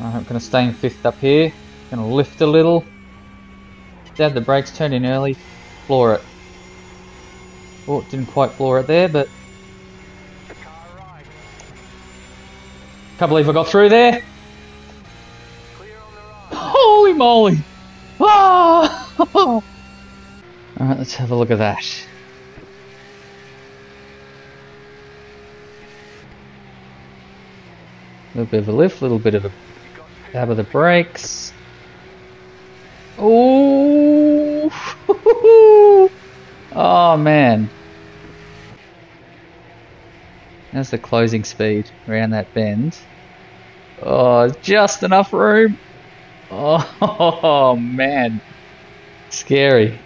I'm going to stay in fifth up here. Going to lift a little. Dad the brakes, turned in early. Floor it. Oh, didn't quite floor it there, but... Can't believe I got through there. Holy moly! Ah! Alright, let's have a look at that. A little bit of a lift, a little bit of a dab of the brakes. Oh! oh man. That's the closing speed around that bend. Oh, just enough room. Oh man. Scary.